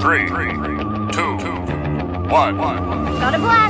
Three, two, one. Got a blast!